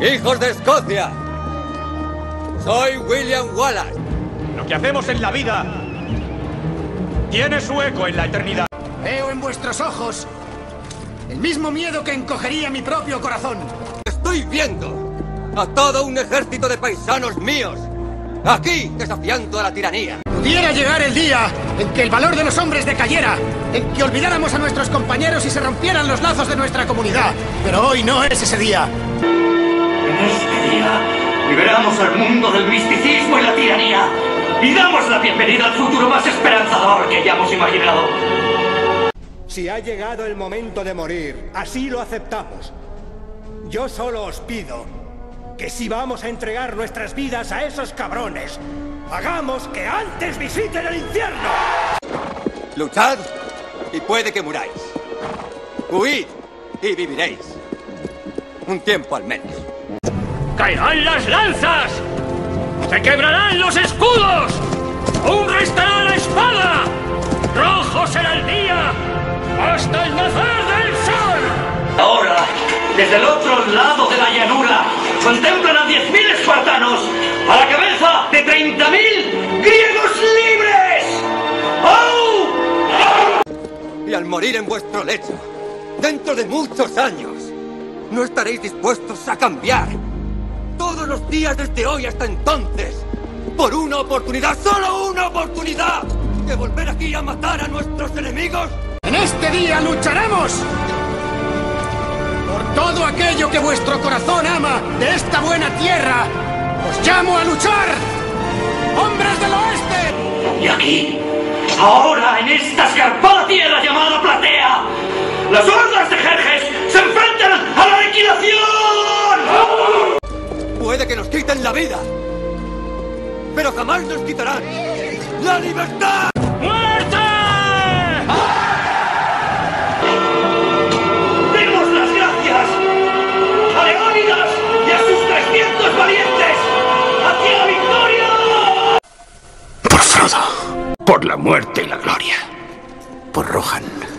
Hijos de Escocia, soy William Wallace. Lo que hacemos en la vida tiene su eco en la eternidad. Veo en vuestros ojos el mismo miedo que encogería mi propio corazón. Estoy viendo a todo un ejército de paisanos míos aquí desafiando a la tiranía. Pudiera llegar el día en que el valor de los hombres decayera, en que olvidáramos a nuestros compañeros y se rompieran los lazos de nuestra comunidad. Pero hoy no es ese día. En este día liberamos al mundo del misticismo y la tiranía y damos la bienvenida al futuro más esperanzador que hayamos imaginado. Si ha llegado el momento de morir, así lo aceptamos. Yo solo os pido que si vamos a entregar nuestras vidas a esos cabrones, hagamos que antes visiten el infierno. Luchad y puede que muráis. Huid y viviréis. Un tiempo al menos. ¡Caerán las lanzas! ¡Se quebrarán los escudos! ¡Aún restará la espada! ¡Rojo será el día! ¡Hasta el nacer del sol! Ahora, desde el otro lado de la llanura, contemplan a 10.000 espartanos a la cabeza de 30.000 griegos libres. ¡Oh! Y al morir en vuestro lecho, dentro de muchos años, no estaréis dispuestos a cambiar todos los días desde hoy hasta entonces por una oportunidad, solo una oportunidad de volver aquí a matar a nuestros enemigos. En este día lucharemos por todo aquello que vuestro corazón ama de esta buena tierra. Os llamo a luchar, hombres del oeste. Y aquí, ahora en esta escarpada tierra llamada Platea, las hordas quiten la vida, pero jamás nos quitarán la libertad. ¡Muerte! Demos las gracias a Leónidas y a sus 300 valientes. ¡Hacia la victoria! Por Frodo. Por la muerte y la gloria. Por Rohan.